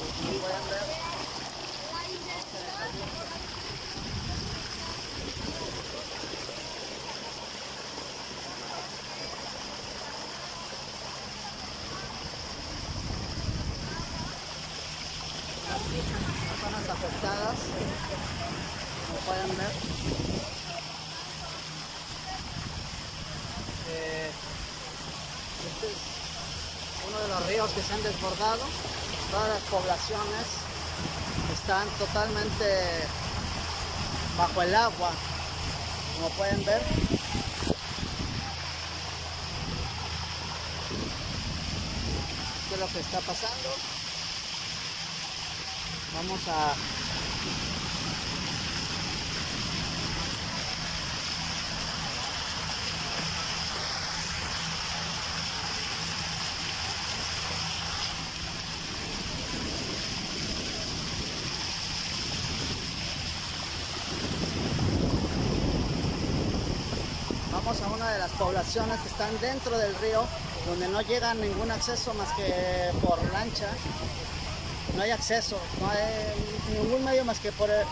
Las zonas afectadas, como pueden ver. Este es uno de los ríos que se han desbordado. Todas las poblaciones están totalmente bajo el agua, como pueden ver. ¿Qué es lo que está pasando? Vamos a Vamos a una de las poblaciones que están dentro del río, donde no llega ningún acceso más que por lancha. No hay acceso, no hay ningún medio más que por... el-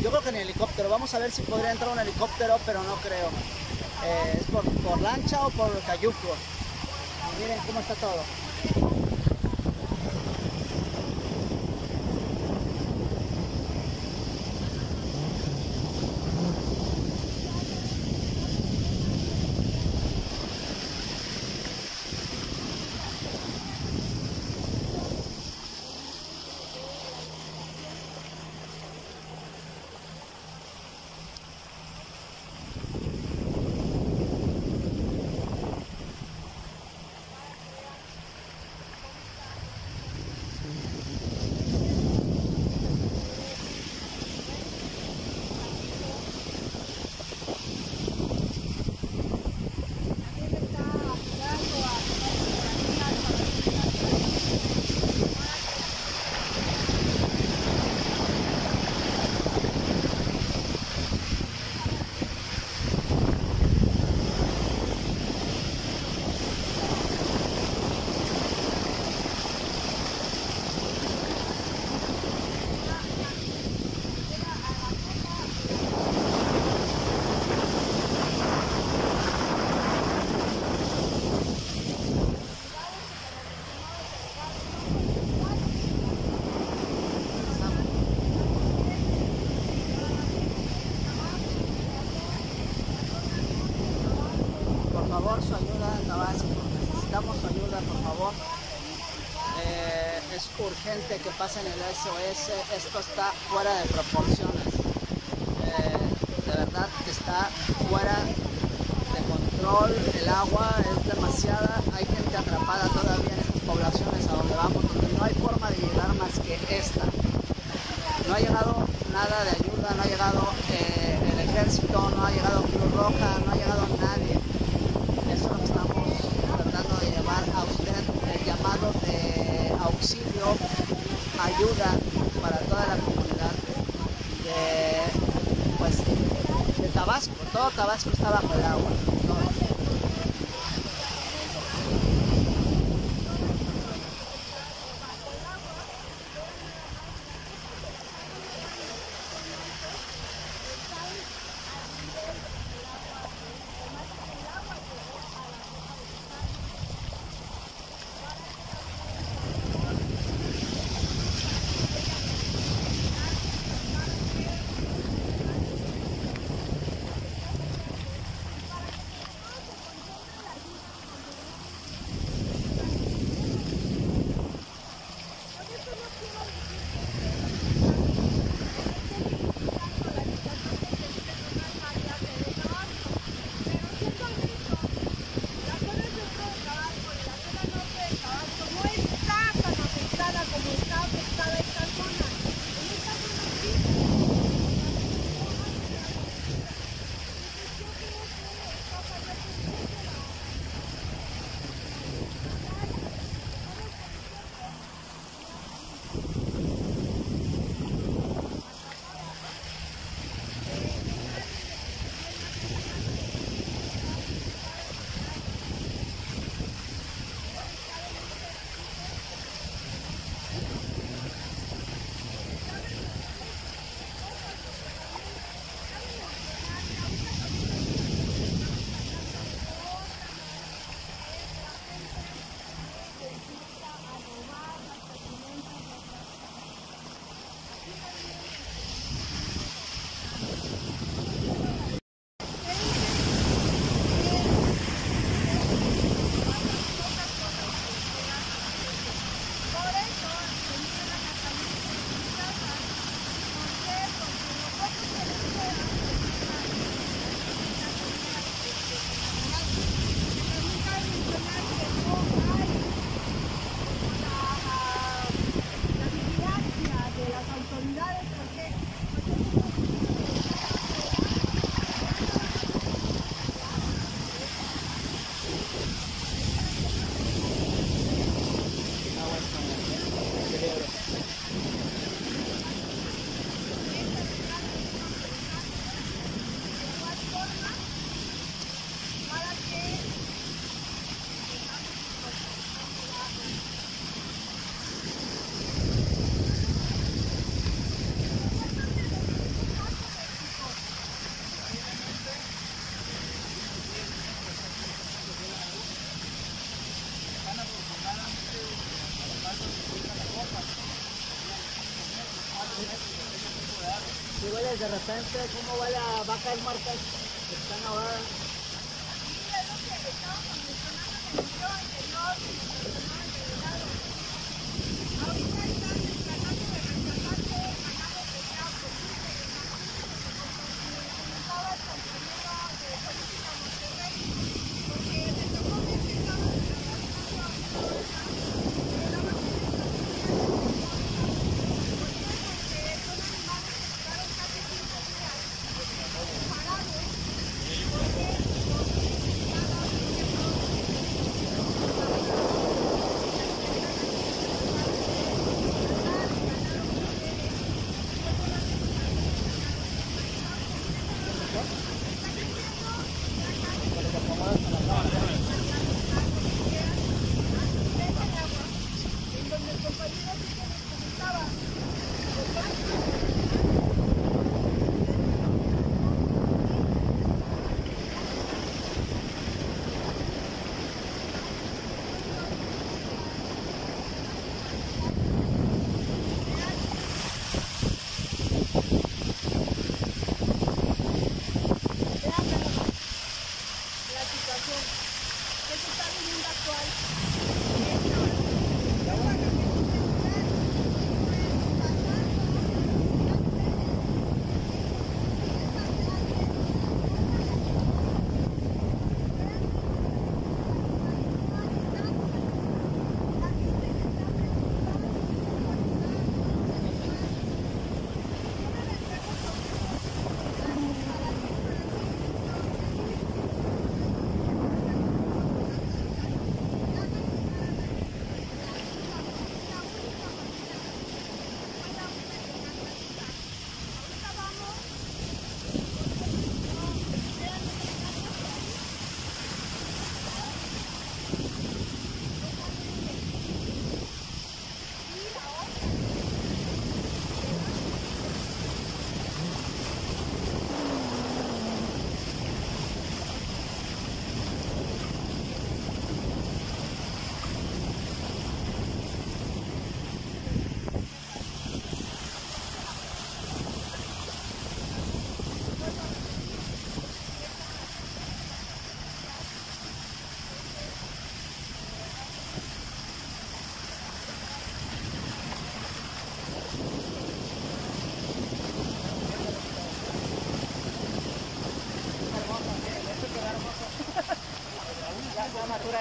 yo creo que en helicóptero. Vamos a ver si podría entrar un helicóptero, pero no creo. Eh, es por, por lancha o por cayuco. Miren cómo está todo. Por favor, su ayuda en Tabasco. Ayuda, por favor. Eh, es urgente que pasen el SOS. Esto está fuera de proporciones. Eh, de verdad está fuera de control. El agua es demasiada. Hay gente atrapada todavía en estas poblaciones a donde vamos, donde no hay forma de llegar más que esta. No ha llegado nada de ayuda, no ha llegado eh, el ejército, no ha llegado Cruz Roja, no ha llegado nadie. Eso es lo que estamos tratando de llevar a usted, el llamado de auxilio, ayuda para toda la comunidad de, pues, de Tabasco. Está bajo el agua. De repente? ¿Cómo huele a vacas que están ahora?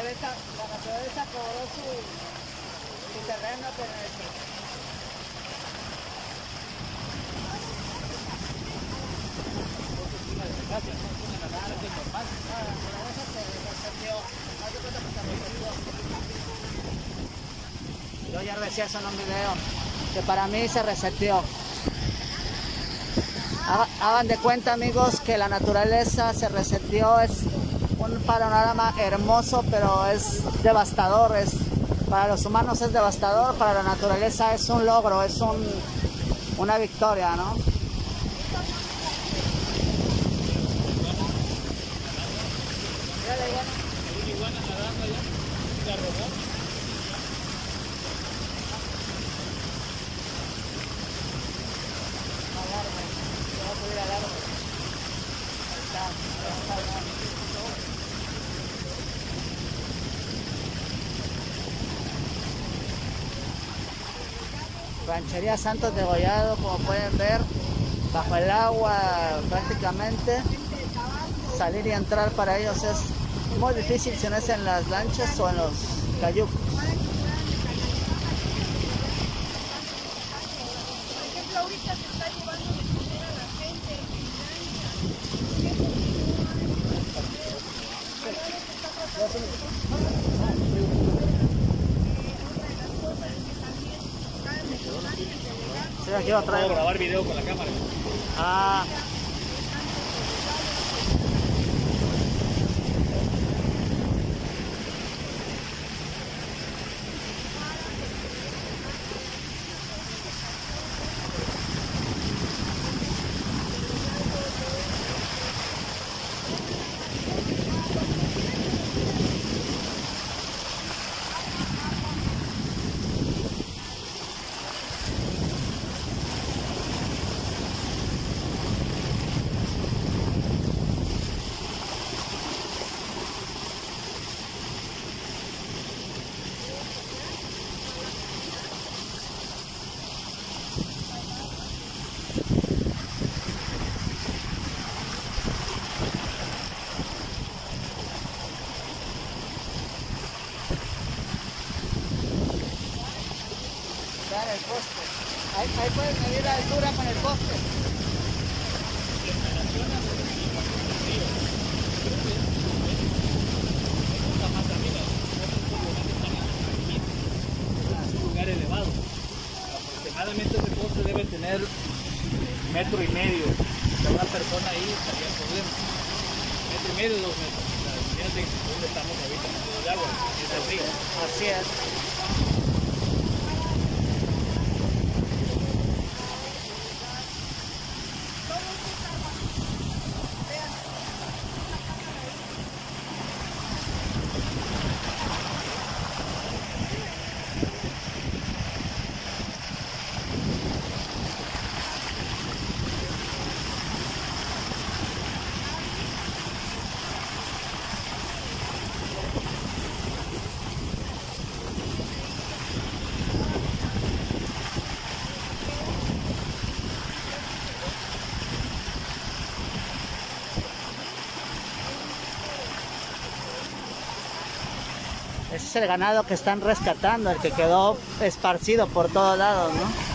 La naturaleza cobró su, su terreno, pero este, Yo ya decía eso en un video, que para mí se reseteó. Haga- Hagan de cuenta amigos que la naturaleza se reseteó, es panorama hermoso pero es devastador, es, para los humanos es devastador, para la naturaleza es un logro, es un, una victoria, ¿no? Ranchería Santos de Gollado, como pueden ver, bajo el agua prácticamente. Salir y entrar para ellos es muy difícil si no es en las lanchas o en los cayucos. Por ejemplo, ahorita se está llevando de comer a la gente Lo Puedo traigo. grabar video con la cámara. Ah, Aproximadamente ese poste debe tener metro y medio. Si una persona ahí estaría problema. Metro y medio, dos metros. Fíjate dónde estamos ahorita en el agua. Es el río. Así es. Es el ganado que están rescatando, el que quedó esparcido por todos lados, ¿no?